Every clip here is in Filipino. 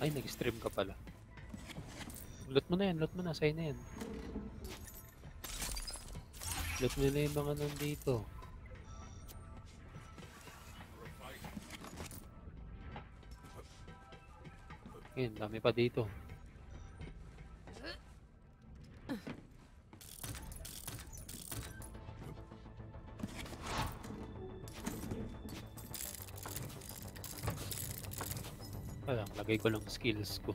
Ay, nag-stream ka pala. Loot mo na yan, loot mo na, sa'yo na yan. Loot mo na yung mga nandito. Ayun, dami pa dito. Alam, lagay ko lang skills ko.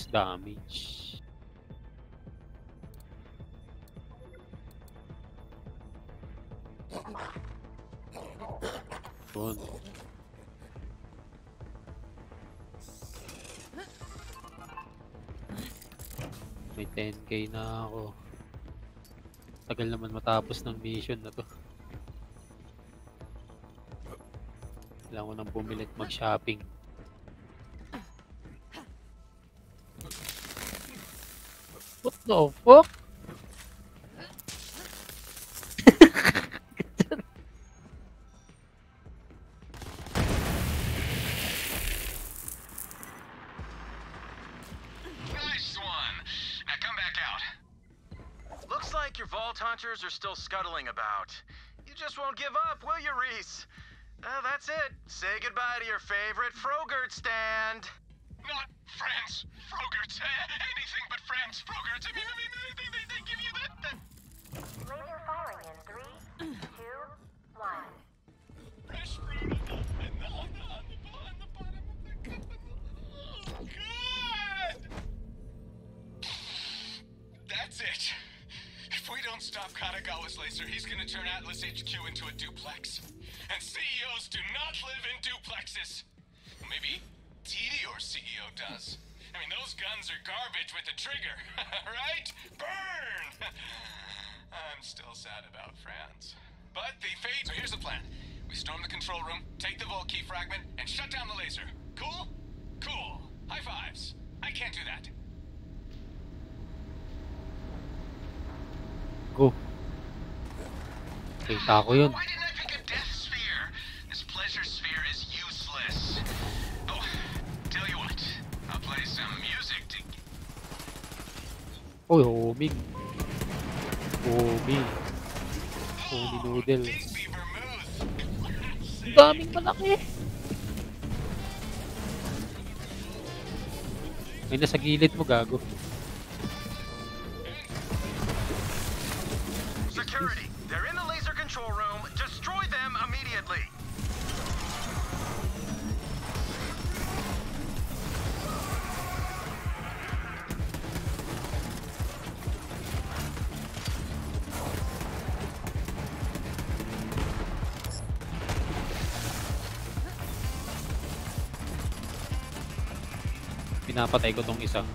Increase damage. Yun. May 10k na ako. Tagal naman matapos ng mission na to. Kailangan ko nang bumili at mag-shopping. The fuck? Nice. Now come back out. Looks like your vault hunters are still scuttling about. You just won't give up, will you, Reese? Uh, that's it. Say goodbye to your favorite Frogurt stand. Friends, Frogerts, eh, anything but friends, Frogerts. I mean, I mean, they, they, they give you that, that Laser firing in three, two, one. fresh fruit on the, on the, on the, on the, on the bottom of the cup. Oh, good! That's it. If we don't stop Katagawa's laser, he's gonna turn Atlas HQ into a duplex. And CEOs do not live in duplexes. Maybe Tedior CEO does. I mean, those guns are garbage with a trigger, right? Burn! I'm still sad about France. But they fade. So here's the plan. We storm the control room, take the Volt key fragment, and shut down the laser. Cool? Cool. High fives. I can't do that. Go. Kita ko yun. Why didn't I pick a death sphere? This pleasure sphere is Uy, homing. Homing. Homing noodle. Ang daming malaki. May nasa gilid mo, gago. Security, Pinapatay ko tong isang.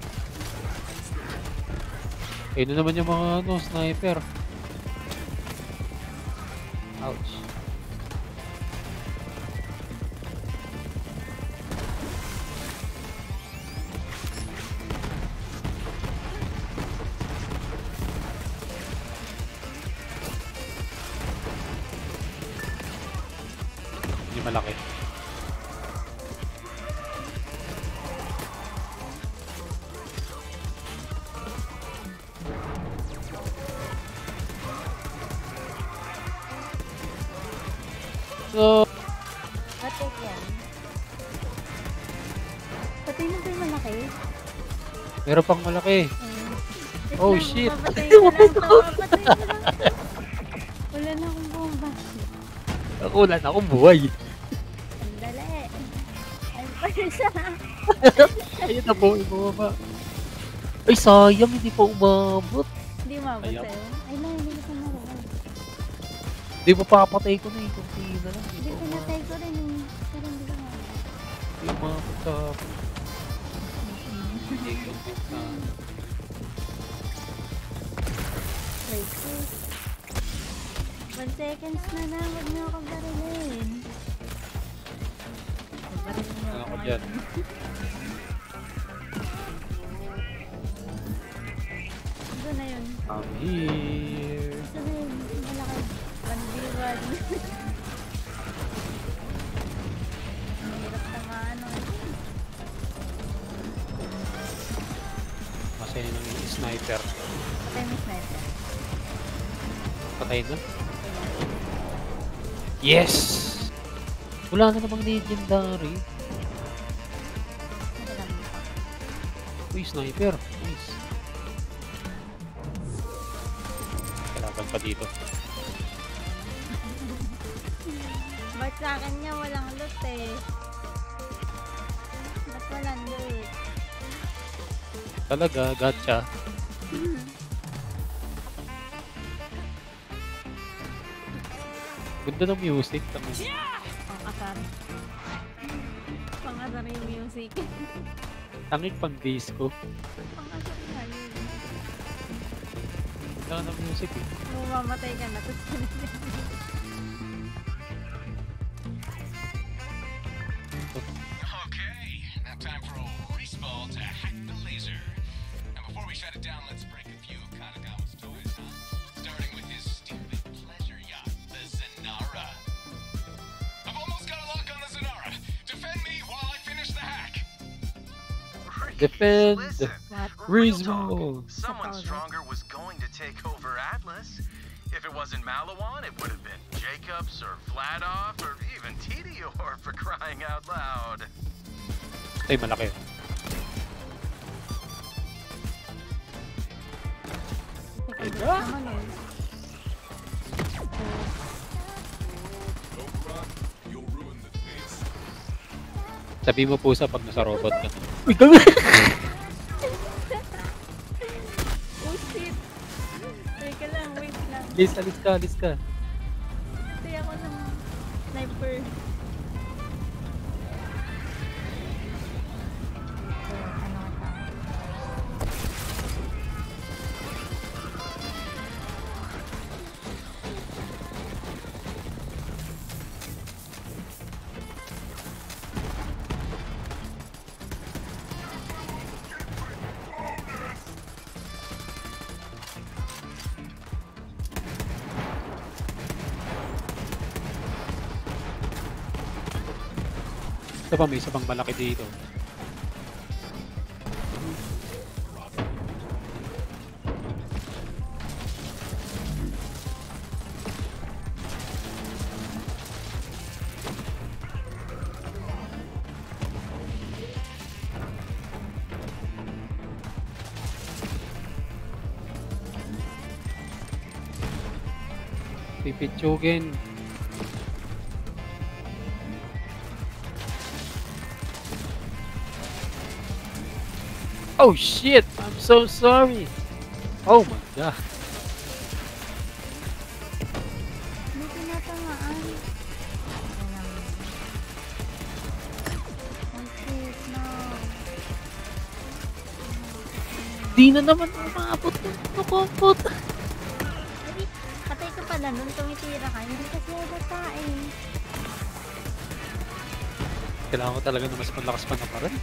Ayun na naman yung mga ano, sniper. Meron pang malaki. Wait Oh, lang, shit. lang to. Lang to. Wala na akong bomba. Ako, wala na akong buhay. Sandali. Ay, pa siya. Ayun na po, ibaba. Ay, sayang, hindi pa umabot. Hindi mabot Ayaw. sa'yo. Ay, na, hindi ko naroon. Di ba papatay ko na eh. Seconds na lang. Huwag niyo ako barilin. Barilin niyo ako ko dyan? Yes! Wala na namang legendary. Uy, sniper. Nice. Kalaban pa dito. Ba't sa akin niya walang loot eh? Ba't walang loot? Talaga, gotcha. Ganda ng music. Tama. Pang-asar. Pang-asar yung music. Tangit pang disco. Pang-asar nga yun. Ganda ng music eh. Kung mamatay ka na, tapos Reese, listen. Reasonable. talk. Someone stronger was going to take over Atlas. If it wasn't Malawan, it would have been Jacobs or Vladoff or even Tedior for crying out loud. Ay, malaki. Diba? Sabi mo pusa pag nasa robot ka. Uy, gabi! wait lang. Alis, Ito pa, may isa pang malaki dito. Pipitsugin. Oh shit! I'm so sorry! Oh my god! Di na naman umabot ng nakapot! Ay, patay ka pala nun, tumitira ka. Hindi kasi halata eh. Kailangan ko talaga na mas malakas pa na parang.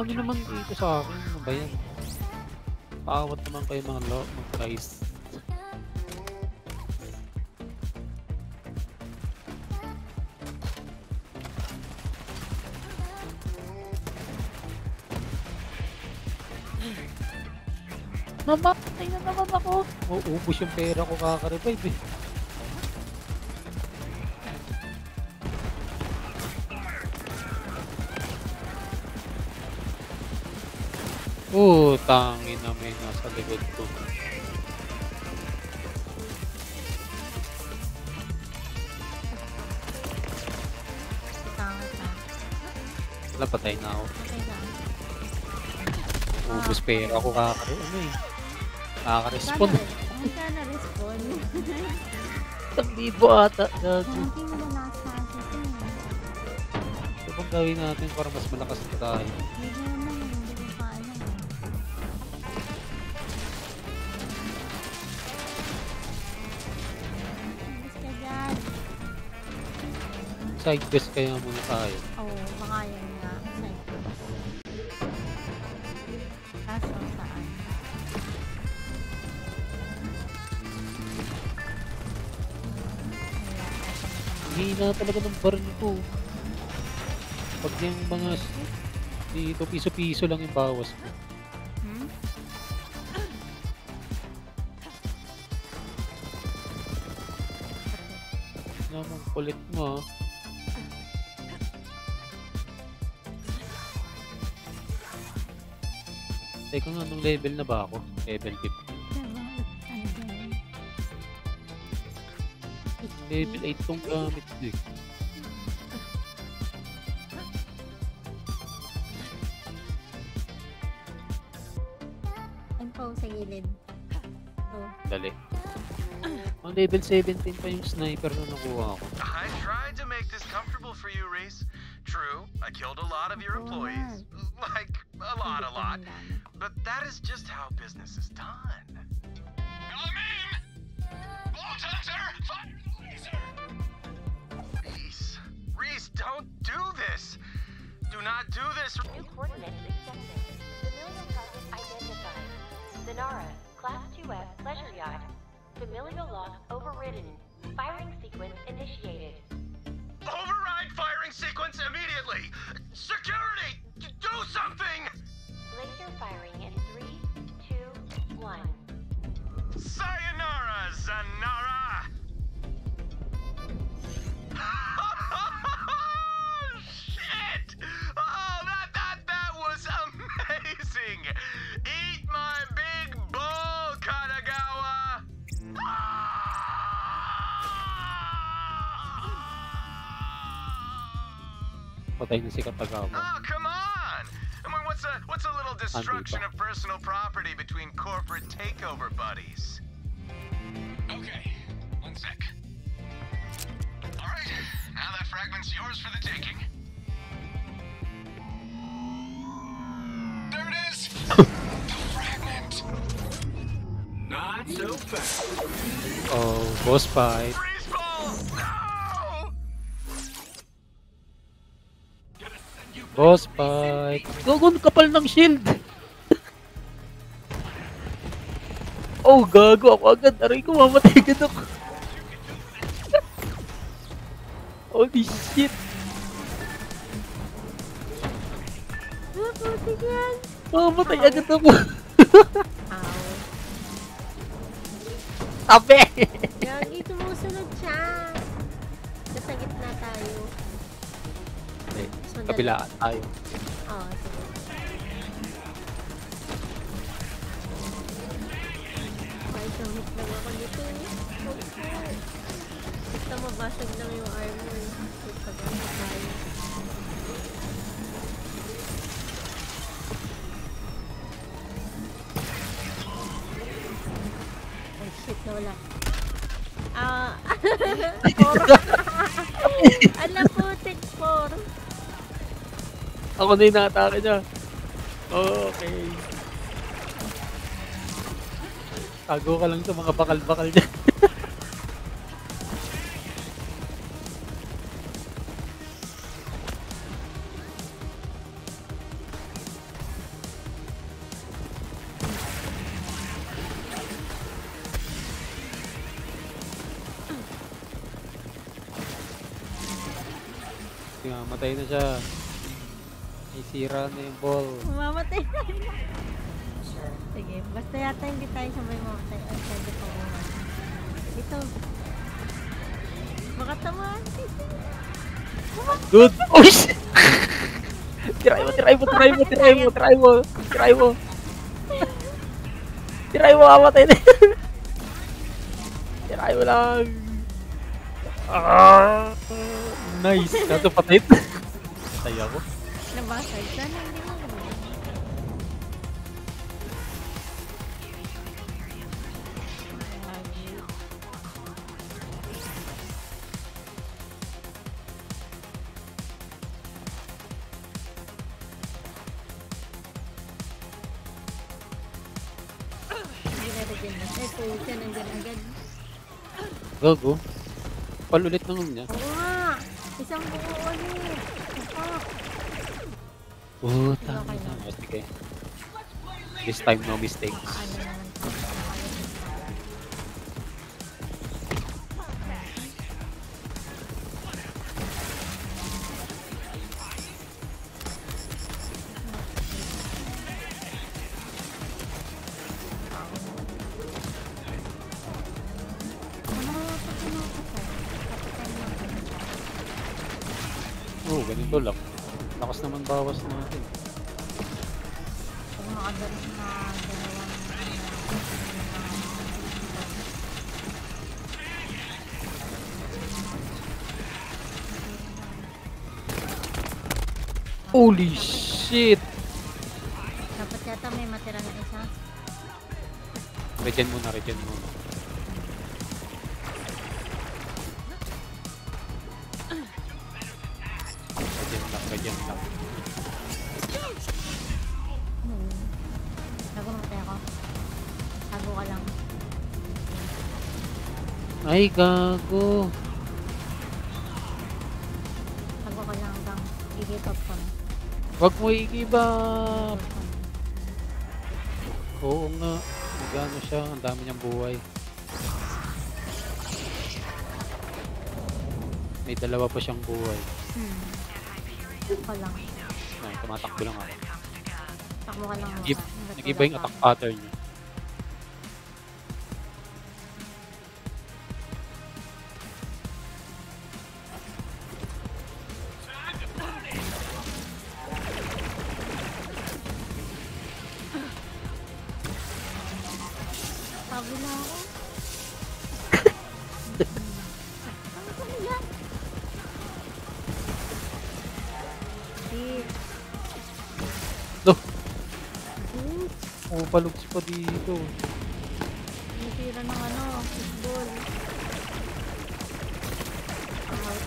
Dami naman dito sa akin. Ano ba yan? Paawat naman kayo mga lo, mga guys. Mamatay na naman ako. Uubos yung pera ko kaka-revive eh. Oh, tangin na may nasa likod ko. Wala, patay na ako. Ubus pera ko kaka ano eh. Kaka-respond. Sana respond. Isang libo ata. Nasa ito. Ito bang gawin natin para mas malakas na tayo? Hindi Side quest kaya muna tayo. Oo, oh, baka yan nga. Side quest. Kaso saan? Wala, eto na sa mga- Hina talaga ng baril ko. Pag yung mga dito piso-piso lang yung bawas ko. Hmm? Naman kulit mo ah. Teka nga, anong level na ba ako? Level 50. Diba? Ano din? Level 8 tong gamit ko eh. Ayun po sa gilid. Oh. Dali. Ang level 17 pa yung sniper na nakuha ko. Class 2F pleasure yacht. Familial lock overridden. Firing sequence initiated. Override firing sequence immediately! Security! Patay na si Katagawa. Oh, come on! I mean, what's a what's a little destruction of personal property between corporate takeover buddies? Okay, one sec. Alright, now that fragment's yours for the taking. There it is! the fragment! Not so fast. Oh, boss fight. Boss fight. Gagon kapal ng shield. oh, gago ako agad. Aray ko, mamatay agad ako. Holy shit. Mamatay agad ako. Ow. Tabi! Gagi, sumusunod siya. Kabilaan tayo. Oo, sige. Ay, gamit lang ako nito. Okay. Basta mabasag lang yung armor. Pagkagamit tayo. Ay, shit, nawala. Ah, four. Ako na yung nakatake niya. Okay. Tago ka lang sa mga bakal-bakal niya. Sira na yung ball. Mamamatay na. sige. Basta yata hindi tayo sabay mamatay. Ay, pwede pa buwan. Ito. Baka tamaan. Good! Oh shit! tiray mo, tiray mo, tiray mo, tiray mo, tiray mo, tiray mo. Tiray mo, amatay na. Tiray mo lang. Ah, nice. Kaso patay. Patay ako. Nabasag. Sana hindi mo. Na rin na. Eh, pusa nandyan agad. Go, go. Palulit ng niya. Oo nga! Isang buo ulit! Fuck! Puta. Oh, sige. This time, no mistakes. Oh, ganito lang. Lakas naman bawas natin. Na dalawang Holy shit! Dapat yata may matira na isa. Regen muna, regen muna. Ay, gago. Tago ka lang bang. I-give up ko na. Wag mo i-give. Oo nga. Nagano siya. Ang dami niyang buhay. May dalawa pa siyang buhay. Hmm. Ako lang. Ay, tumatakbo lang ako. Takbo ka lang. Nag-iba yung attack pattern niya. Pa dito. Nasira ng ano, football. Out.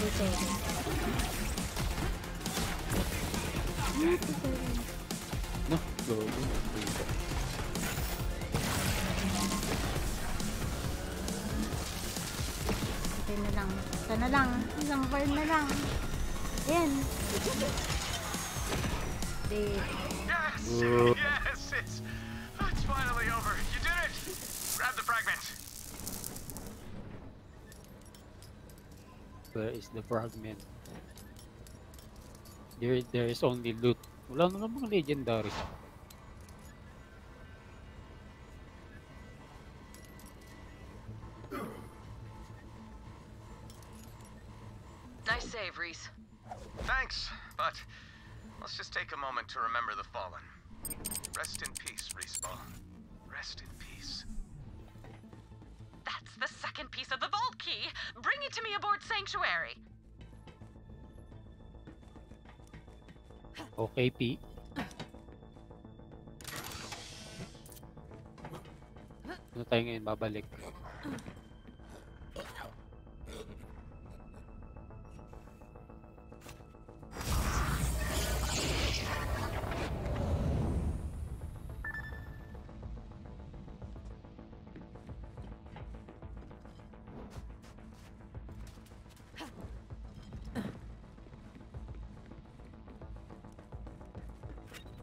Reset. No? Bar na lang. Ayan. Wait. Yes! Good. Yes! It's, it's finally over. You did it! Grab the fragment. Where is the fragment? There, there is only loot. Wala na namang legendary sa tayo ngayon babalik?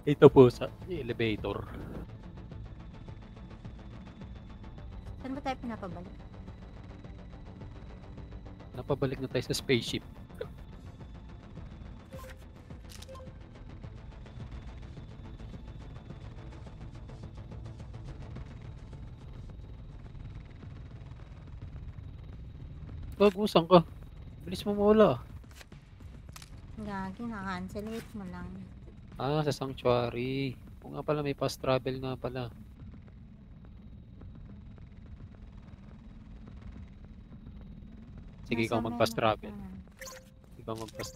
Ito po sa elevator. Tayo pinapabalik? Napabalik na tayo sa spaceship. Wag, usang ka. Bilis mo mawala. Gagi, na-cancellate mo lang. Ah, sa Sanctuary. O nga pala, may fast travel nga pala. Sige, ikaw Nasa mag-fast menu travel. ka. Ikaw mag-fast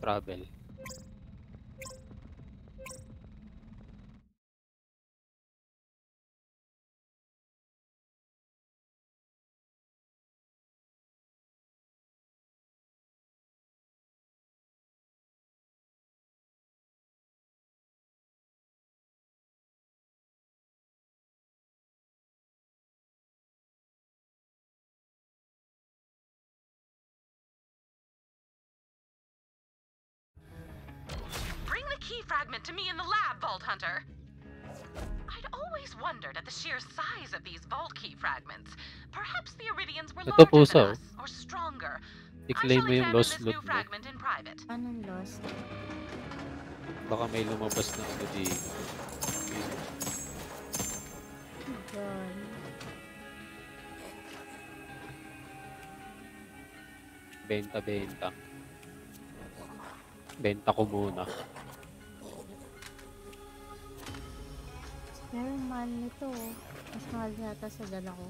key fragment to me in the lab, Vault Hunter. I'd always wondered at the sheer size of these vault key fragments. Perhaps the Iridians were Ito larger puso. than us, or stronger. I I-claim shall examine this loot new fragment in private. Anong lost? Baka may lumabas na ano dito. God. Benta-benta. Benta ko muna. Pero yung mahal nito, oh. mas mahal yata sa dala ko.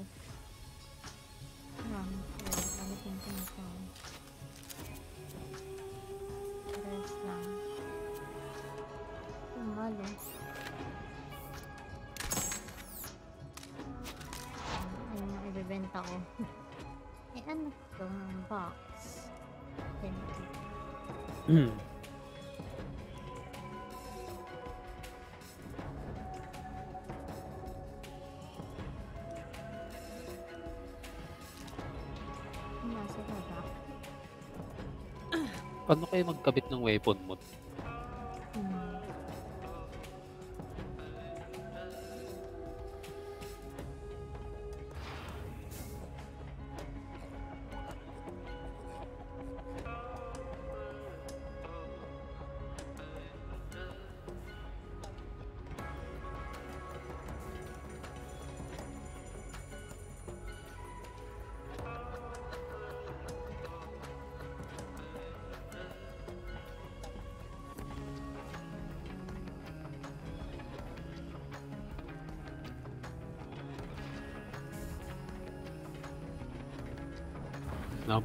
One, four, ano yung pinito? Rest lang. Ang mahal eh. Ayun yung ibibenta ko. eh ano itong box? Thank you. Hmm. Paano kayo magkabit ng weapon mo?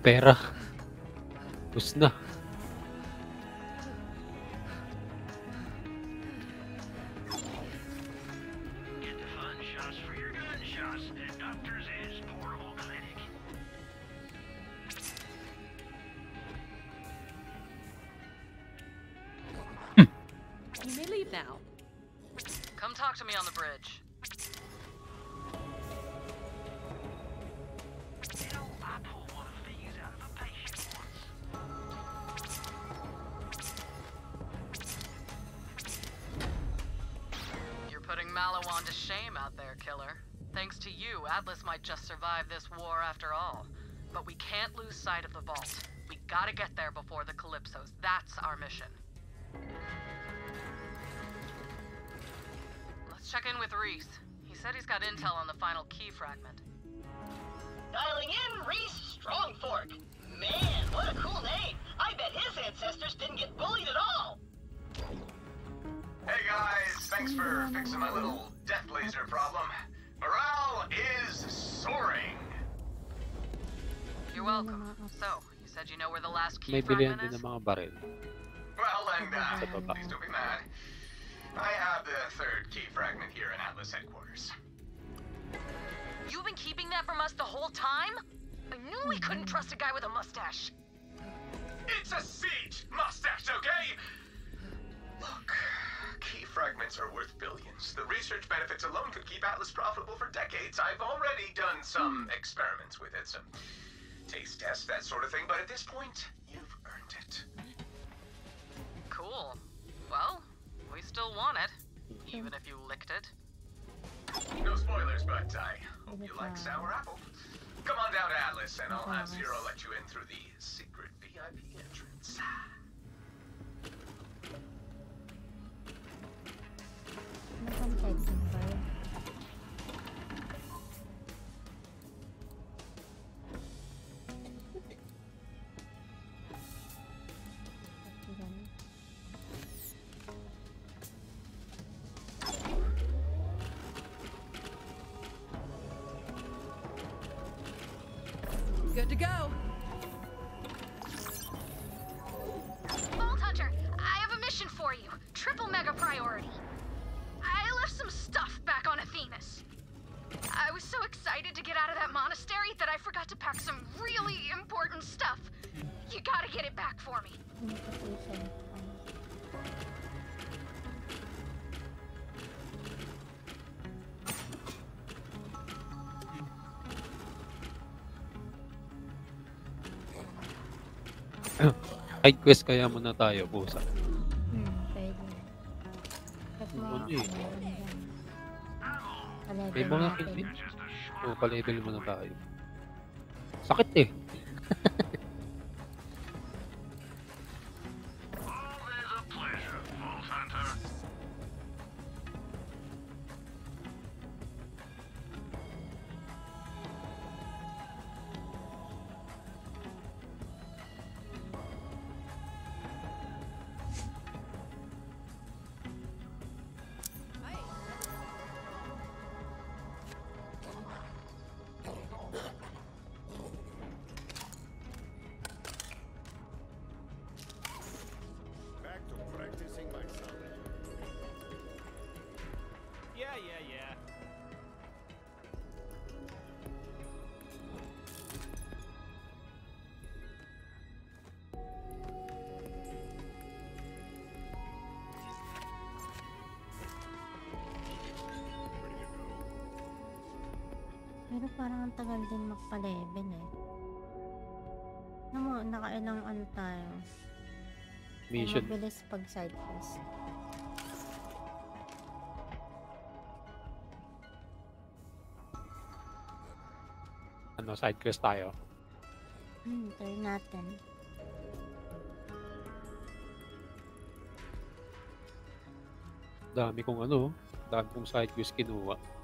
Na fragment. Dialing in Reese Strongfork. Man, what a cool name. I bet his ancestors didn't get bullied at all. Hey guys, thanks for fixing my little death laser problem. Morale is soaring. You're welcome. So, you said you know where the last key May bilihan fragment is? ng mga baril. Well, and uh, please don't be mad. I have the third key fragment here in Atlas headquarters. You've been keeping that from us the whole time? I knew we couldn't trust a guy with a mustache. It's a siege mustache, okay? Look, key fragments are worth billions. The research benefits alone could keep Atlas profitable for decades. I've already done some experiments with it, some taste tests, that sort of thing, but at this point, you've earned it. Cool. Well, we still want it, even if you licked it. No spoilers, but I hope you like sour apple. Come on down to Atlas, and I'll have Zero let you in through the secret VIP entrance. Ba yun? Side quest kaya muna tayo, busa. Hmm, pwede. At mga Ano eh. Palevel mga natin. hindi. O, pa-level muna tayo. Sakit eh. Pero parang ang tagal din magpa-level eh. Ano mo, nakailang ano tayo? Ay, Mission. Mabilis pag side quest. Ano, side quest tayo. Hmm, try natin. Dami kong ano, dami kong side quest kinuha.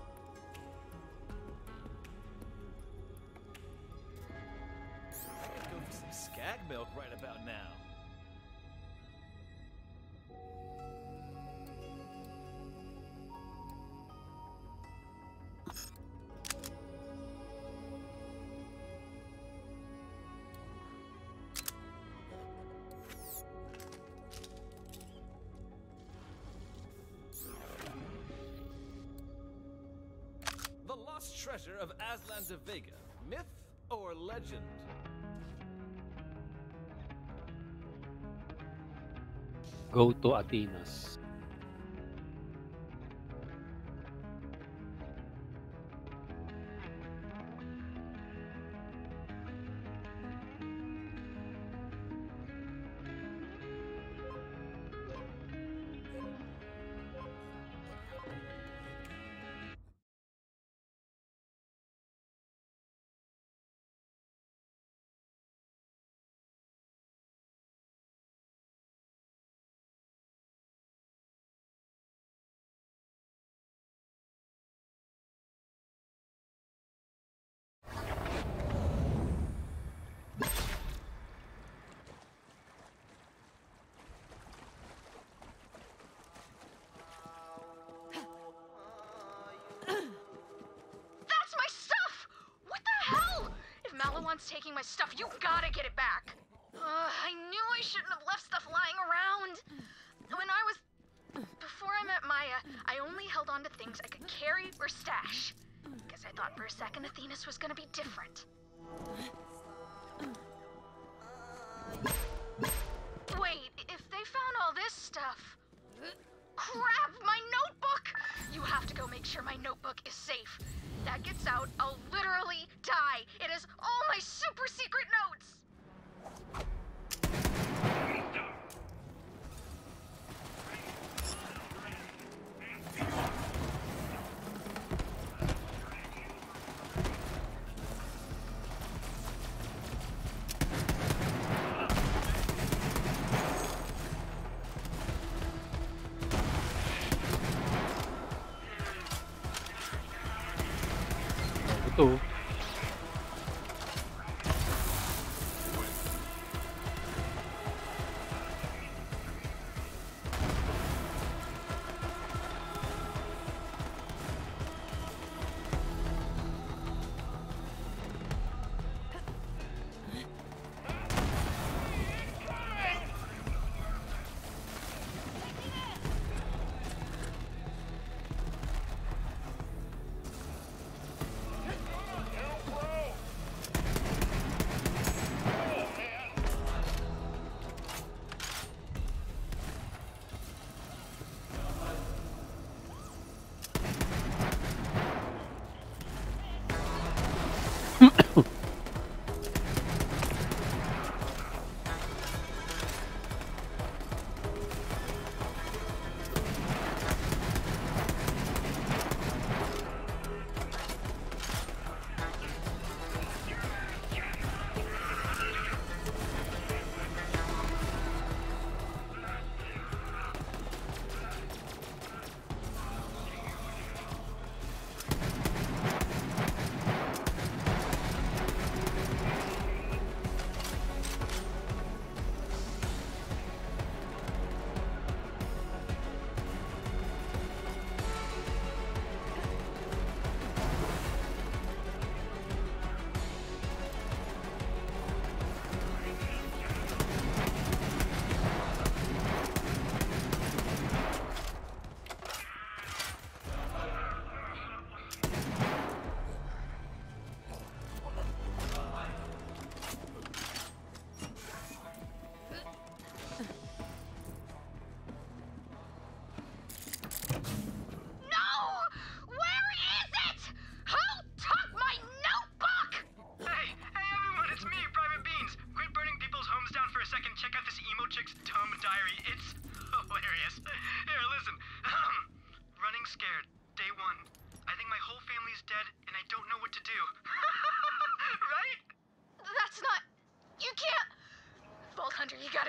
Go to Athenas. That's Taking my stuff, you gotta get it back. I knew I shouldn't have left stuff lying around. When I was. Before I met Maya, I only held on to things I could carry or stash. Guess I thought for a second Athenas was gonna be different. Wait, if they found all this stuff. Crap, my notebook! You have to go make sure my notebook is safe. That gets out, I'll literally die. It is all my super secret notes.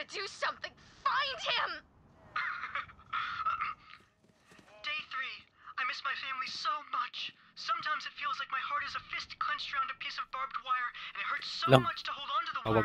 to do something! Find him! Day three. I miss my family so much. Sometimes it feels like my heart is a fist clenched around a piece of barbed wire, and it hurts so much to hold onto the wire,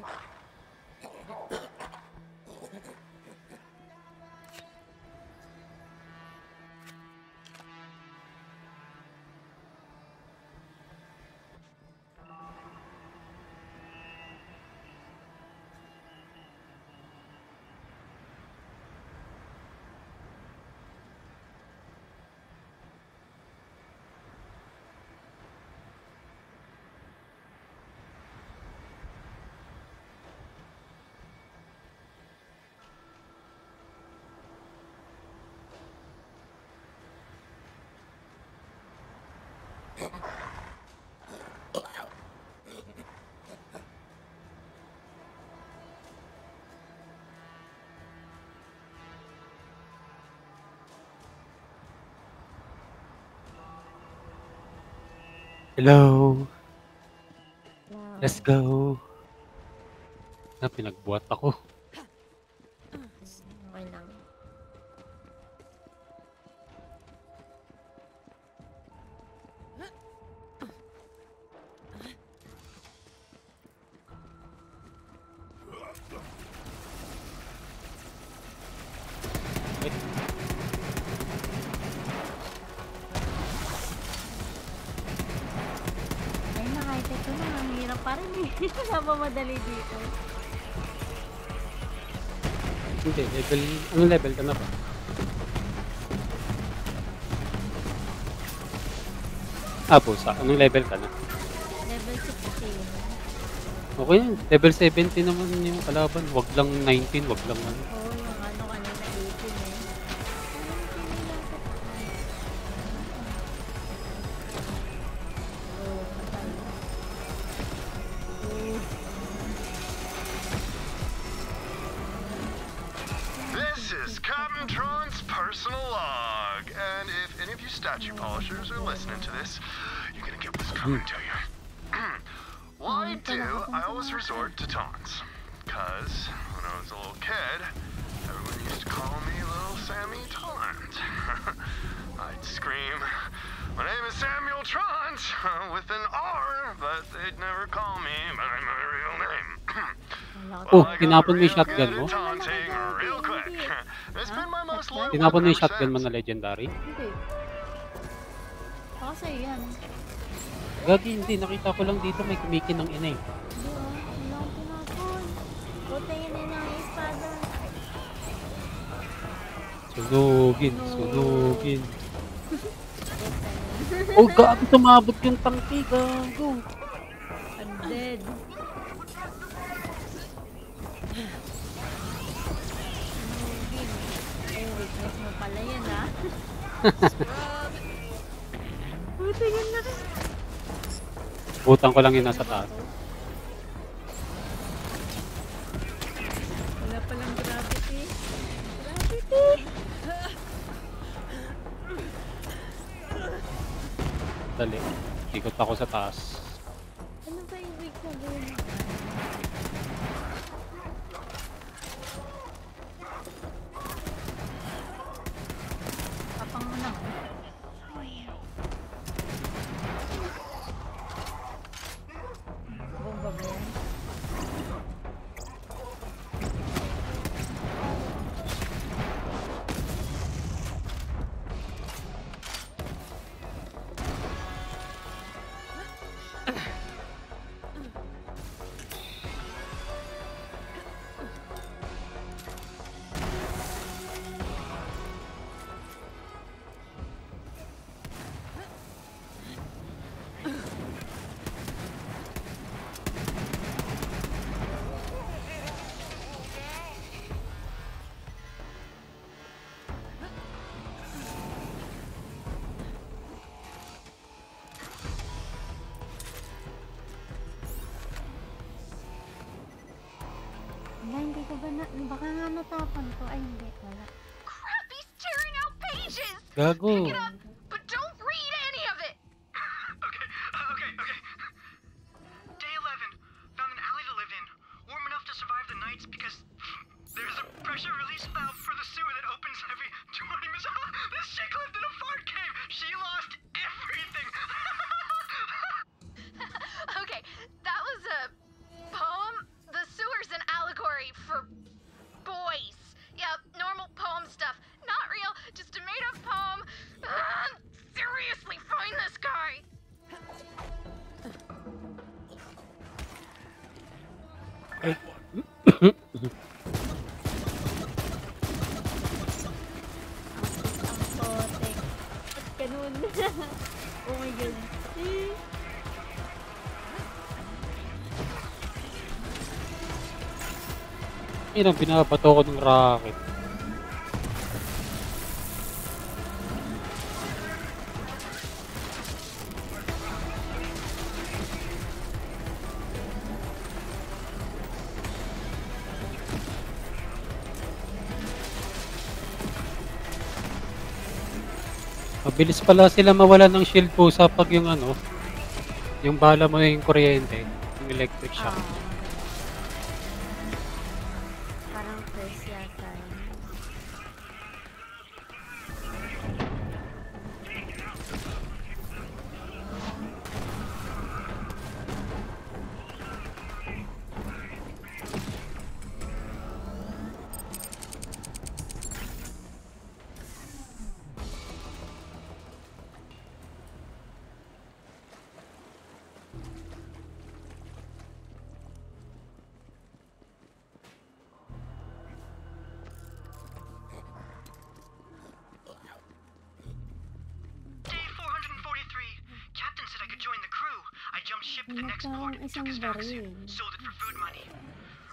Oh. Hello. Let's go. Na pinagbuhat ako. Madali dito. Hindi, level, anong level ka na ba? Ah, pusa. Anong level ka na? Level 16. Okay. Level 70 naman yung kalaban. Wag lang 19, wag lang ano. Ano tinapon mo yung shotgun mo? Tinapon mo yung shotgun mo na legendary? Hindi. Baka sa'yo yan. Gagi, hindi. Nakita ko lang dito may kumikin ng ina eh. Ah. Sunugin, sunugin. Oh, gago tumabot yung tangki, gago. I'm dead. Weakness mo pala yan ah. Buti yun na. Butang ko lang yung nasa taas. Wala palang gravity. Gravity! Dali. Ikot ako sa taas. Ang binabato ko ng rocket. Mabilis pala sila mawala ng shield po sa pag yung ano, yung bala mo yung kuryente, yung electric shock. Took isang his vaccine, baril? sold it for food money.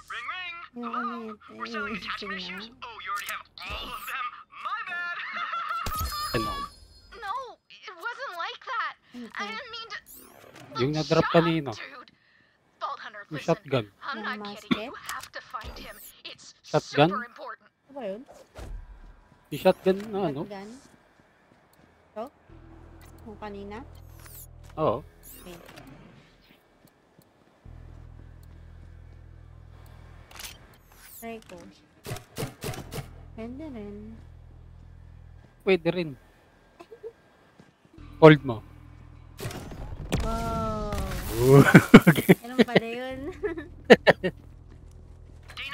Ring ring. Hello. ano ito, We're selling attachment isip issues. Oh, you already have all of them. My bad. No, it wasn't like that. I didn't mean to. Yung Look, na-drop shut kanina. Up, dude. Vault Hunter, Yung listen. shotgun. I'm not kidding. You have to find him. It's Shotgun? super important. Ano ba yun? Yung shotgun na ano? Shotgun? Ito? Yung kanina? Oo. Wait. Try ko. Pwede rin. Pwede rin. Hold mo. Wow! okay. Ganun pala yun. Day 939.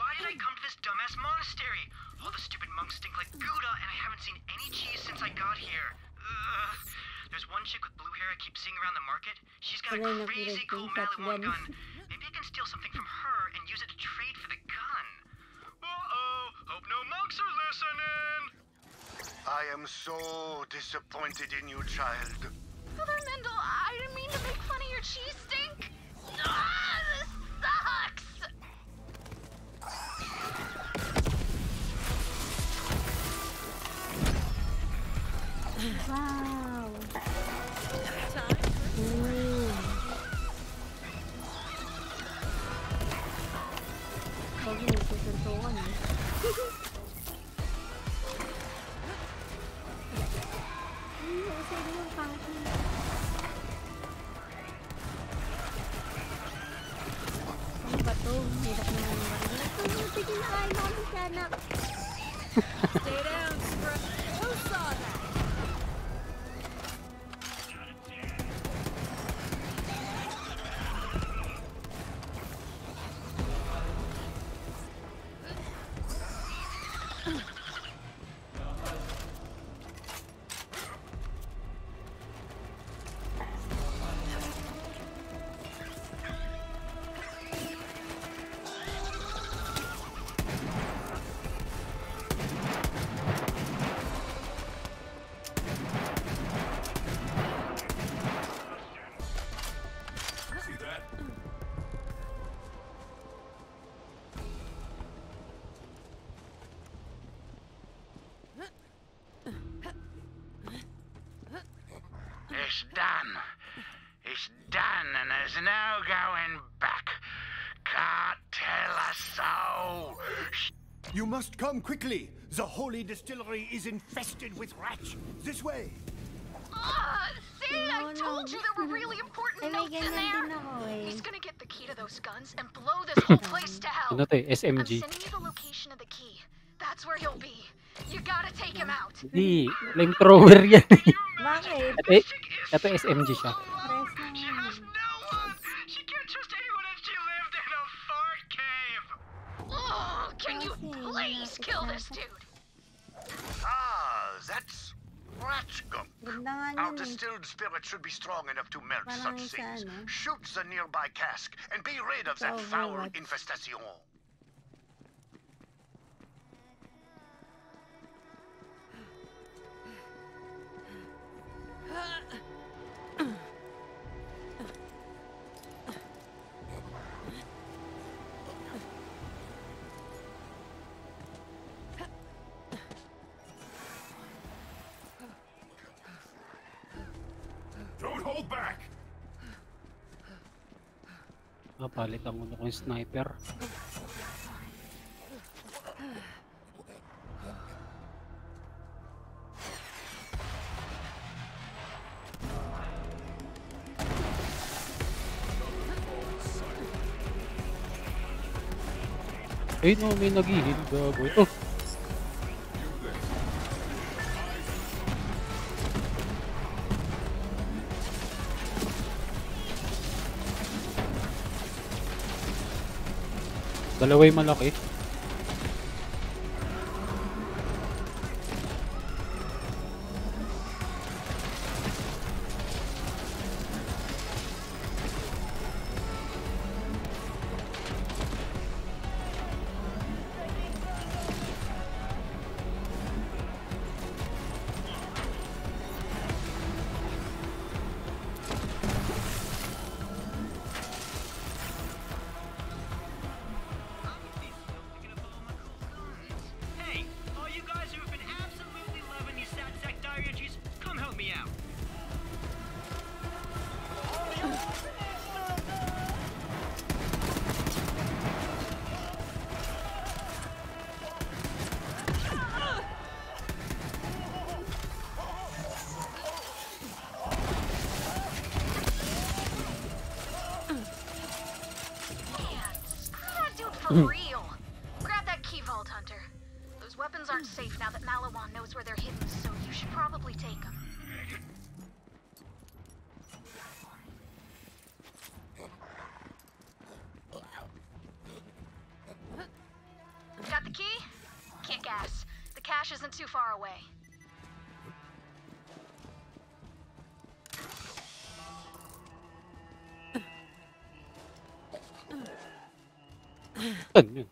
Why did I come to this dumbass monastery? All the stupid monks stink like Gouda, and I haven't seen any cheese since I got here. Ugh. There's one chick with blue hair I keep seeing around the market. She's got a crazy cool shotgun. Maliwan gun. Maybe I can steal something from her and use it to trade for the gun. Uh-oh. Hope no monks are listening. I am so disappointed in you, child. Father Mendel, I didn't mean to make fun of your cheese stink. Ah, this sucks. wow! Sige, sana. Stay down. It's done. It's done, and there's no going back. Can't tell us so. You must come quickly. The holy distillery is infested with rats. This way. Ah, see, I No, no. told you there were really important notes in there. din. He's gonna get the key to those guns and blow this whole place to hell. Ano to eh, I'm SMG. sending you the location of the key. That's where he'll be. You gotta take him out. Hindi, flamethrower yan. Bakit? Ito, eh, ito SMG siya. Press na She has no one. She can't trust anyone, and she lived in a fart cave. Oh, can you Kasi, please malapit kill na this ako. dude? Ah, that's rat gunk. Ganda nga Our nun eh. distilled spirit should be strong enough to melt Parang such sa things. ano? Shoot the nearby cask and be rid of Sa that foul Overwatch. infestation. Don't Mapalit ang uno kong sniper. Ay no, may nag-heal gago. Oh! Dalaway malaki. Saan yun?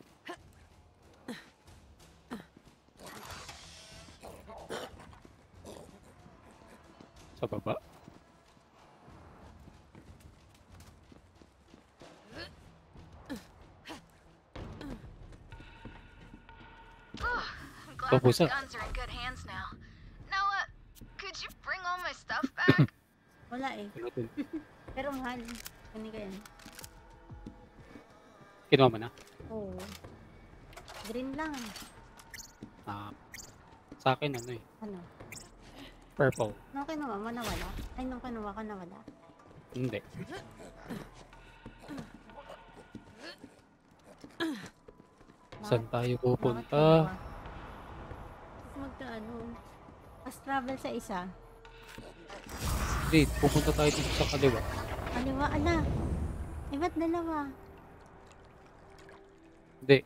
Sa baba. I'm glad those guns are in good hands now. Noah, could you bring all my stuff back? Wala eh. Pero mahal. Ano ka yan? Kinuha mo na? Oo. Green lang. Ah, sa akin ano eh. Ano? Purple. Nung kinuha mo, nawala? Ay, nung kinuha ka, nawala? Hindi. Saan tayo pupunta? Tapos magka ano. Fast travel sa isa. Hindi, pupunta tayo dito sa kaliwa. Kaliwa, ala. Eh, ba't dalawa? Hindi.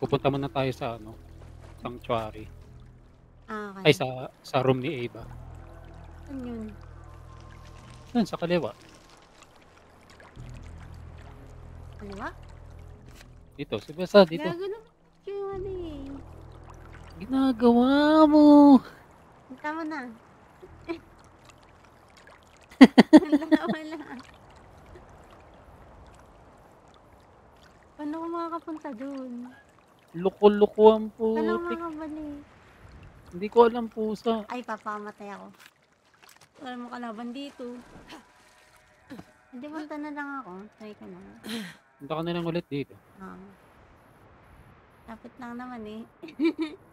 Pupunta muna tayo sa ano, sanctuary. Ah, Ay, okay. sa sa room ni Ava. Ano yun? Yan, sa kaliwa. Kaliwa? Dito, si Besa, dito. Gago na yung ano eh. Ginagawa mo. Tama na. wala, wala. Paano ko makakapunta dun? Loko-loko ang Paano ko putik. Hindi ko alam pusa. Ay, papamatay ako. Wala mo kalaban dito. Hindi, punta na lang ako. Try ko na. Punta ka na lang ulit dito. Ah. Lapit lang naman eh.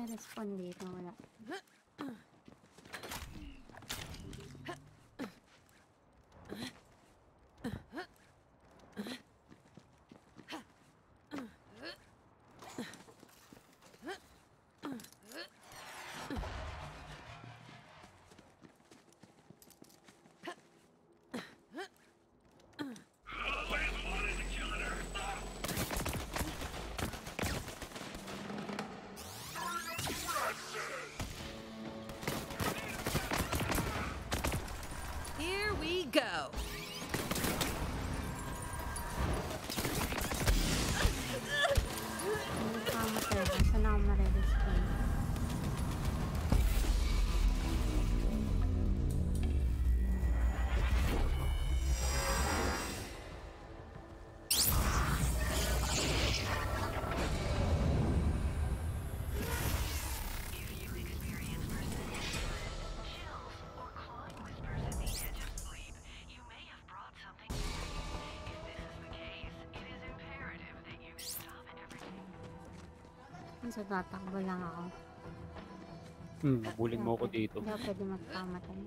Oh, may respond So, tatakbo lang ako. Hmm, nabulin mo ako dito. Hindi ako pwede magpamatay.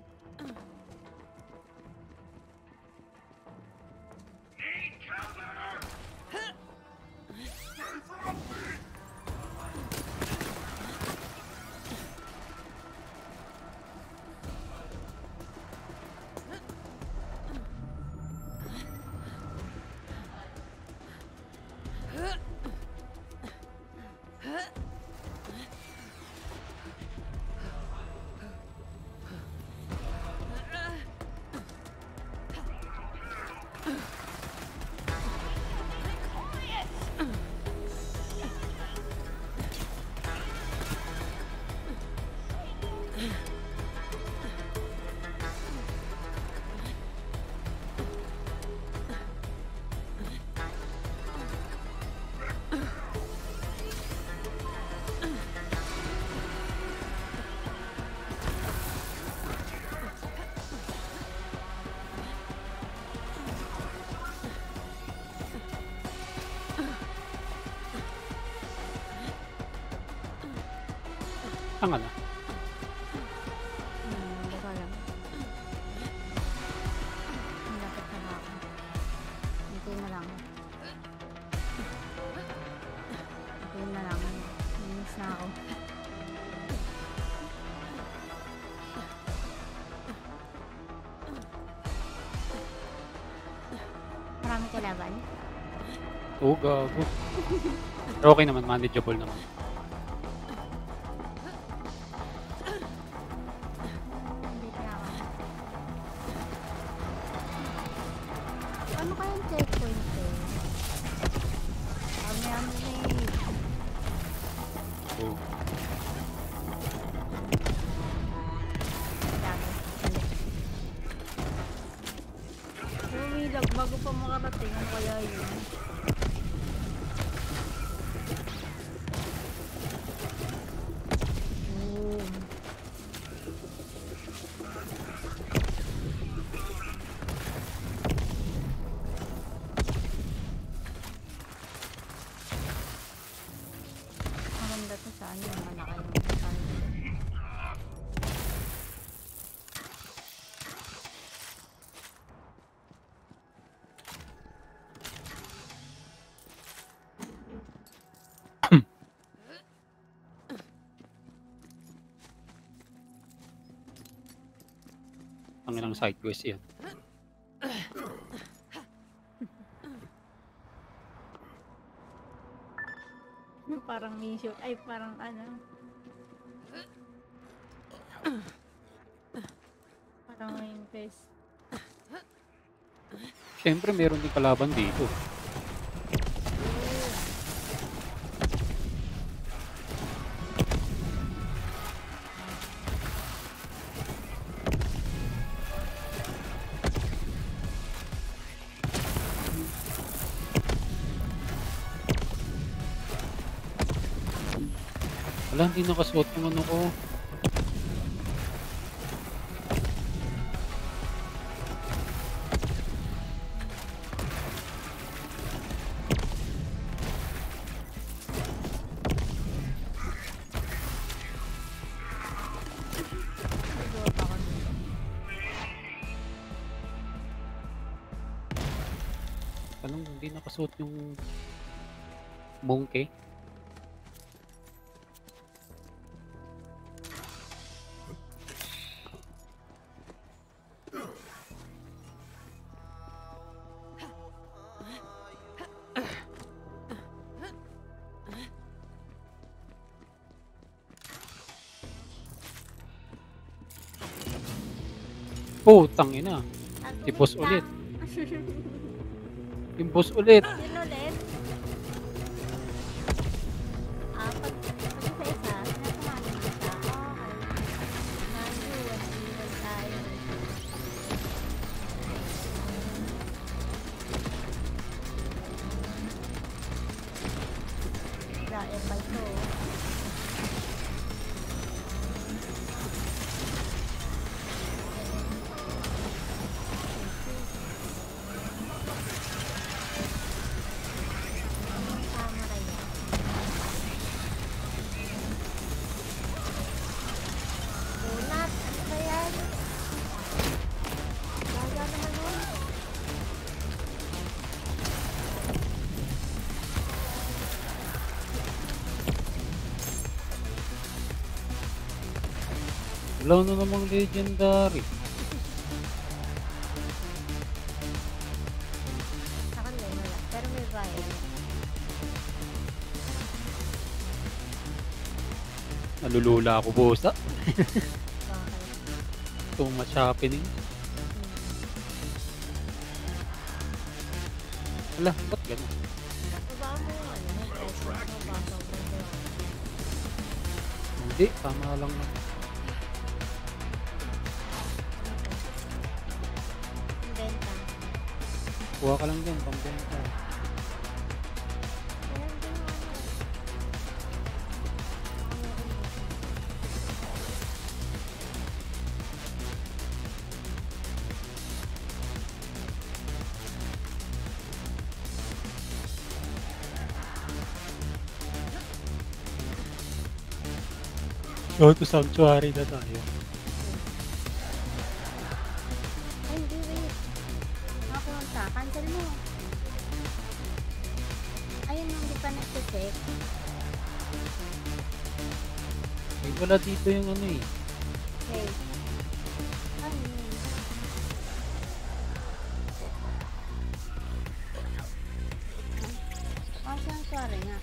Tanga na. Hmm, hindi ko alam. Malapit na ba ako? Hintay na lang. Hintay na lang. Minis na ako. Marami kalaban? Oo, gago. Pero okay naman, manageable naman. Parang side quest yan. parang mission. Ay, parang ano. Parang main quest. Siyempre, meron din kalaban dito. Wala, hindi nakasuot yung ano ko. Alam, hindi nakasuot yung monkey. Putang ina. Si boss ulit. Yung boss ulit. Wala na namang legendary. Ako din, wala. Pero may vibe. Nalulula ako bosa. Bakit? Too much happening. Wala, ba't ganun? Ano, Hindi, tama lang na. Kuha ka lang dyan, ano. Go to Sanctuary na tayo. Dito yung ano eh. Okay. Ano? Ah, sanctuary nga.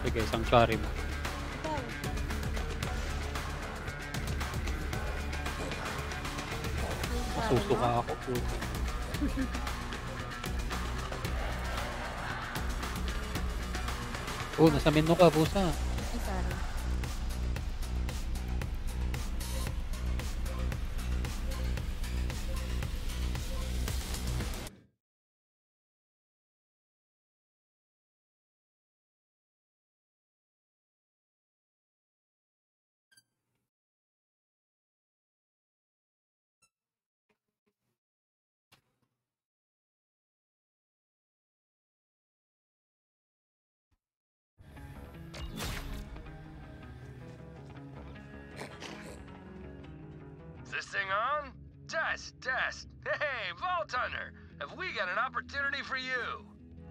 Sige, Sanctuary mo. Masusuka ako. puto. Oh, nasa menu ka, busa. Test, test. Hey, Vault Hunter, have we got an opportunity for you?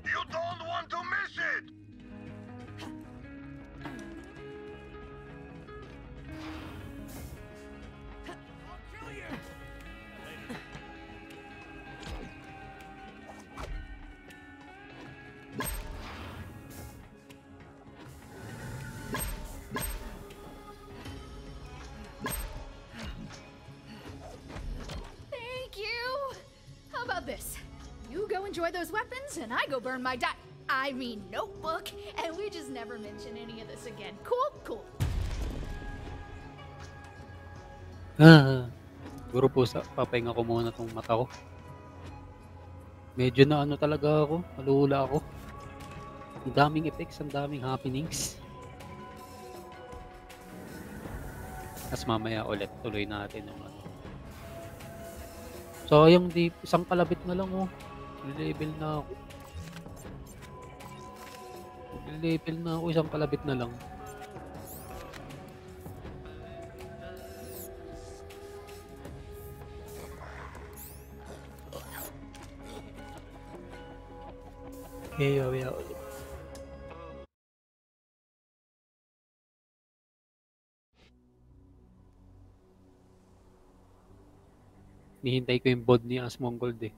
You don't want to miss it! Go burn my di- I mean notebook, and we just never mention any of this again. Cool? Cool. Ah, siguro po sa papahinga ko muna tong mata ko. Medyo na ano talaga ako, malula ako. Ang daming effects, ang daming happenings. Tapos mamaya ulit, tuloy natin yung ano. Sayang di, isang kalabit na lang oh. Level na ako. Level na ako, isang kalabit na lang. Okay, mamaya ulit. Nihintay ko yung bod ni Asmongold eh.